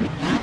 Yeah.